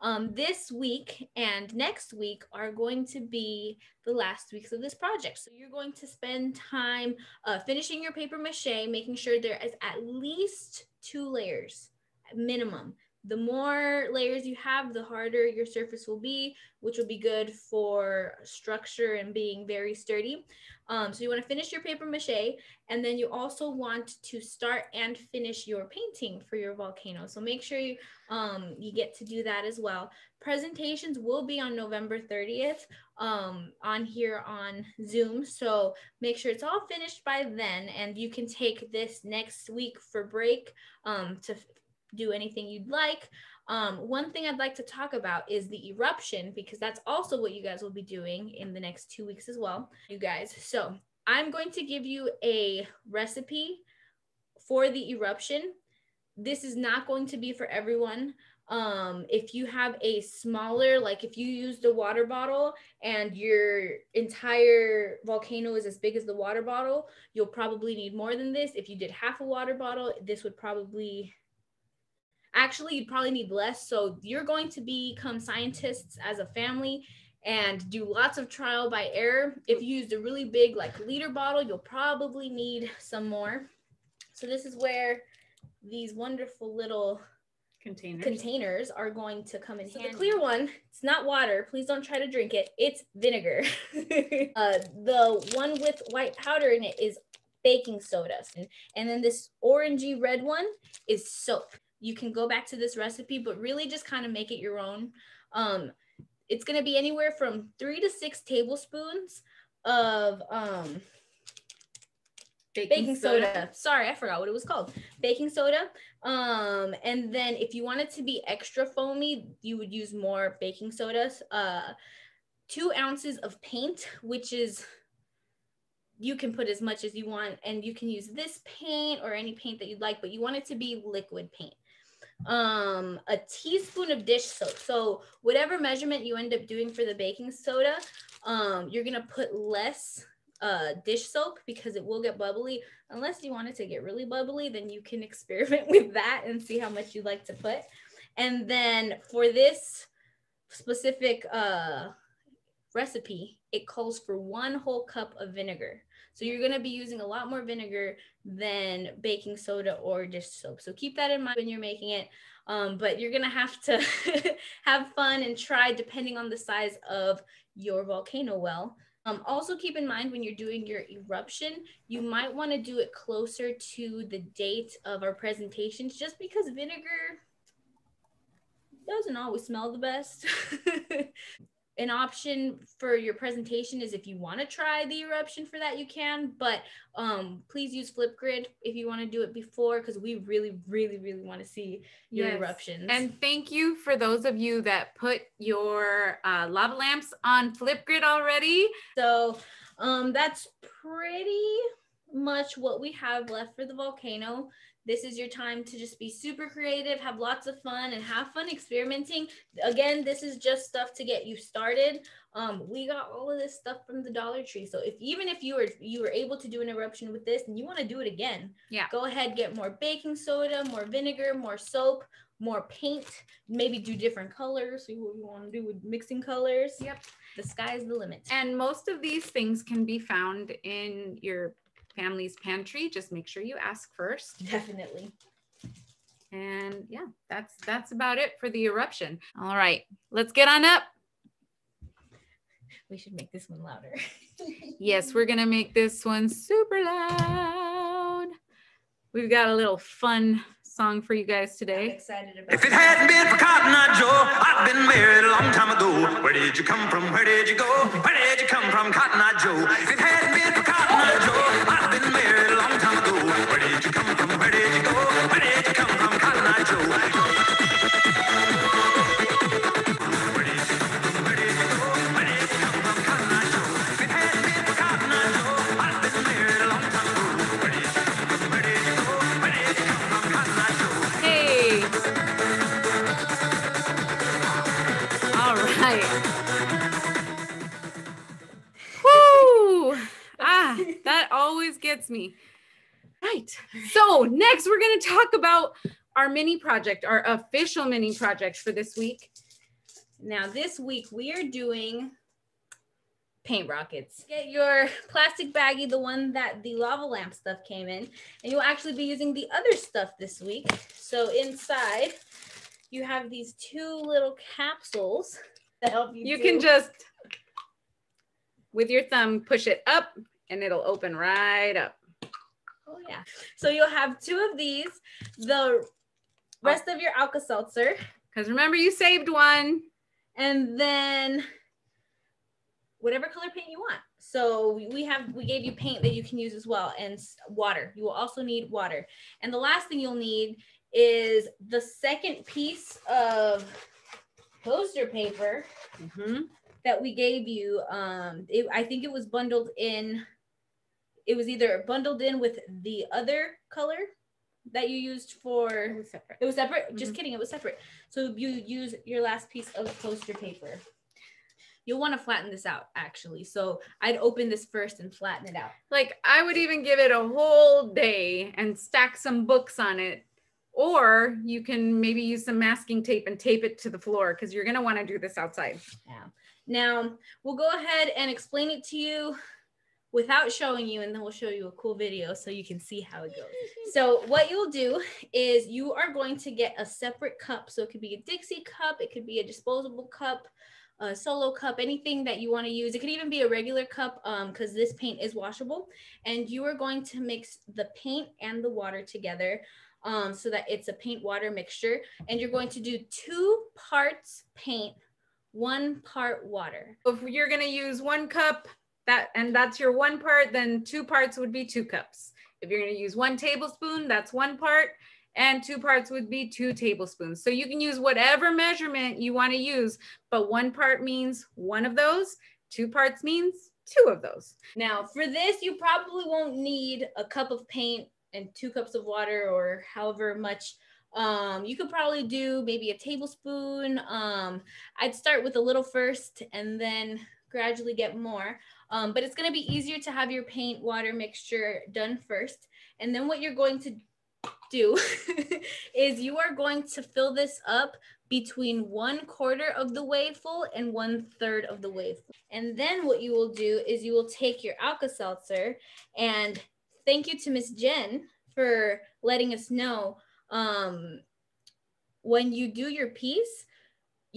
Um, this week and next week are going to be the last weeks of this project. So you're going to spend time uh, finishing your paper mache, making sure there is at least two layers minimum the more layers you have, the harder your surface will be, which will be good for structure and being very sturdy. Um, so you want to finish your paper mache, and then you also want to start and finish your painting for your volcano. So make sure you um, you get to do that as well. Presentations will be on November 30th um, on here on Zoom. So make sure it's all finished by then, and you can take this next week for break um, to do anything you'd like. Um, one thing I'd like to talk about is the eruption because that's also what you guys will be doing in the next two weeks as well, you guys. So I'm going to give you a recipe for the eruption. This is not going to be for everyone. Um, if you have a smaller, like if you used a water bottle and your entire volcano is as big as the water bottle, you'll probably need more than this. If you did half a water bottle, this would probably actually you'd probably need less. So you're going to become scientists as a family and do lots of trial by error. If you used a really big like liter bottle you'll probably need some more. So this is where these wonderful little containers. containers are going to come in. So handy. the clear one it's not water. Please don't try to drink it. It's vinegar. Uh, the one with white powder in it is baking soda. And, and then this orangey red one is soap you can go back to this recipe, but really just kind of make it your own. Um, it's going to be anywhere from three to six tablespoons of um, baking, baking soda. soda. Sorry, I forgot what it was called. Baking soda. Um, and then if you want it to be extra foamy, you would use more baking soda. Uh, two ounces of paint, which is you can put as much as you want and you can use this paint or any paint that you'd like but you want it to be liquid paint um, a teaspoon of dish soap. So whatever measurement you end up doing for the baking soda, um, you're gonna put less uh, dish soap because it will get bubbly. Unless you want it to get really bubbly, then you can experiment with that and see how much you'd like to put. And then for this specific uh, recipe, it calls for one whole cup of vinegar. So you're going to be using a lot more vinegar than baking soda or dish soap. So keep that in mind when you're making it. Um, but you're going to have to have fun and try depending on the size of your volcano well. Um, also keep in mind when you're doing your eruption, you might want to do it closer to the date of our presentations just because vinegar doesn't always smell the best. an option for your presentation is if you want to try the eruption for that you can but um, please use flipgrid if you want to do it before because we really really really want to see your yes. eruptions. And thank you for those of you that put your uh, lava lamps on flipgrid already. So um, that's pretty much what we have left for the volcano this is your time to just be super creative, have lots of fun, and have fun experimenting. Again, this is just stuff to get you started. Um, we got all of this stuff from the Dollar Tree. So if even if you were you were able to do an eruption with this and you want to do it again, yeah, go ahead, get more baking soda, more vinegar, more soap, more paint, maybe do different colors. See what you want to do with mixing colors. Yep. The sky's the limit. And most of these things can be found in your family's pantry. Just make sure you ask first. Definitely. And yeah, that's that's about it for the eruption. All right, let's get on up. We should make this one louder. yes, we're gonna make this one super loud. We've got a little fun song for you guys today. I'm excited about If it hadn't been for Cotton Eye Joe, I'd been married a long time ago. Where did you come from? Where did you go? Gets me. Right. So next we're going to talk about our mini project, our official mini project for this week. Now this week we are doing paint rockets. Get your plastic baggie, the one that the lava lamp stuff came in, and you'll actually be using the other stuff this week. So inside, you have these two little capsules that help you. You do- can just, with your thumb, push it up and it'll open right up. Oh yeah. So you'll have two of these. The rest of your Alka Seltzer, Because remember, you saved one. and then whatever color paint you want. So we- have we gave you paint that you can use as well, and water. You will also need water. And the last thing you'll need is the second piece of poster paper Mhm. that we gave you. Um, it, I think it was bundled in. It was either bundled in with the other color that you used for. It was separate. It was separate. Just Mhm. kidding. It was separate. So you use your last piece of poster paper. You'll want to flatten this out actually. So I'd open this first and flatten it out. Like, I would even give it a whole day and stack some books on it. Or you can maybe use some masking tape and tape it to the floor because you're going to want to do this outside. Yeah. Now we'll go ahead and explain it to you without showing you, and then we'll show you a cool video so you can see how it goes. So what you'll do is you are going to get a separate cup. So it could be a Dixie cup, it could be a disposable cup, a solo cup, anything that you want to use. It could even be a regular cup because this paint is washable. And you are going to mix the paint and the water together um, so that it's a paint water mixture. And you're going to do two parts paint, one part water. If you're going to use one cup, that and that's your one part, then two parts would be two cups. If you're going to use one tablespoon, that's one part, and two parts would be two tablespoons. So you can use whatever measurement you want to use, but one part means one of those, two parts means two of those. Now, for this, you probably won't need a cup of paint and two cups of water or however much. Um, you could probably do maybe a tablespoon. Um, I'd start with a little first and then gradually get more. Um, but it's going to be easier to have your paint water mixture done first. And then what you're going to do is you are going to fill this up between one quarter of the way full and one third of the way full. And then what you will do is you will take your Alka Seltzer and thank you to Miss Jen for letting us know um, when you do your piece,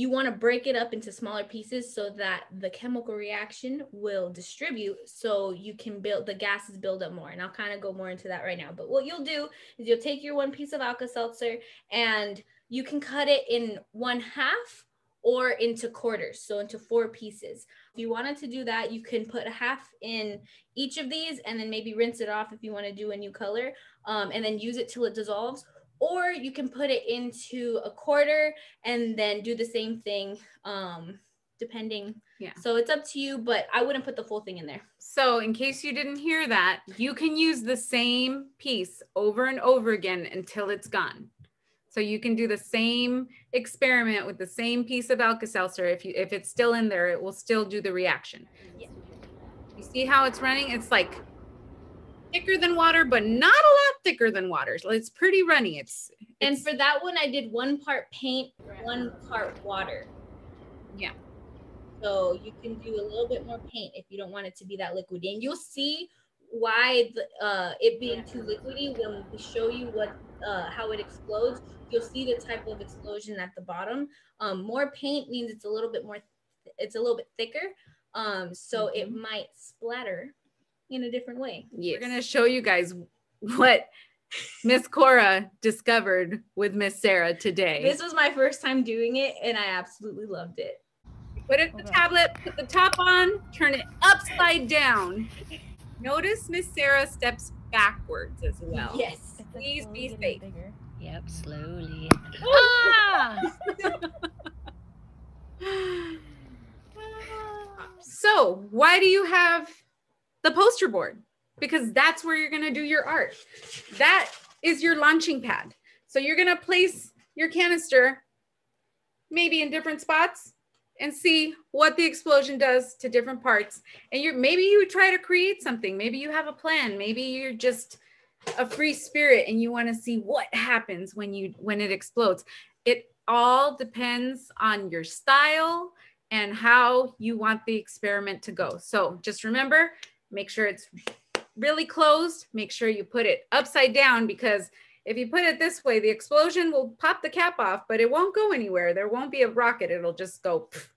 you want to break it up into smaller pieces so that the chemical reaction will distribute so you can build the gases build up more. And i'll kind of go more into that right now. But what you'll do is you'll take your one piece of alka-seltzer and you can cut it in one half or into quarters so into four pieces. If you wanted to do that you can put a half in each of these and then maybe rinse it off if you want to do a new color um, and then use it till it dissolves or you can put it into a quarter and then do the same thing um depending Yeah. so it's up to you but i wouldn't put the full thing in there So, in case you didn't hear that, you can use the same piece over and over again until it's gone. So you can do the same experiment with the same piece of Alka-Seltzer. If you if it's still in there, it will still do the reaction. Yeah. You see how it's running? It's like thicker than water, but not a lot thicker than water. So it's pretty runny. It's, and for that one i did one part paint one part water Yeah. so you can do a little bit more paint if you don't want it to be that liquid and you'll see why the, uh, it being too liquidy when we show you what uh, how it explodes you'll see the type of explosion at the bottom um, more paint means it's a little bit more it's a little bit thicker um, so it might splatter in a different way We're gonna show you guys what Miss Cora discovered with Miss Sarah today. this was my first time doing it and i absolutely loved it Put it the tablet, put the top on, turn it upside down. Notice Miss Sarah steps backwards as well. yes Please be safe. Yep, slowly. Ah! So, why do you have the poster board? Because that's where you're going to do your art. That is your launching pad. So, you're going to place your canister maybe in different spots and see what the explosion does to different parts. And you're maybe you try to create something. Maybe you have a plan. Maybe you're just a free spirit and you want to see what happens when you when it explodes. It all depends on your style and how you want the experiment to go. So just remember, make sure it's really closed. Make sure you put it upside down because if you put it this way, the explosion will pop the cap off, but it won't go anywhere. There won't be a rocket. It'll just go. pff.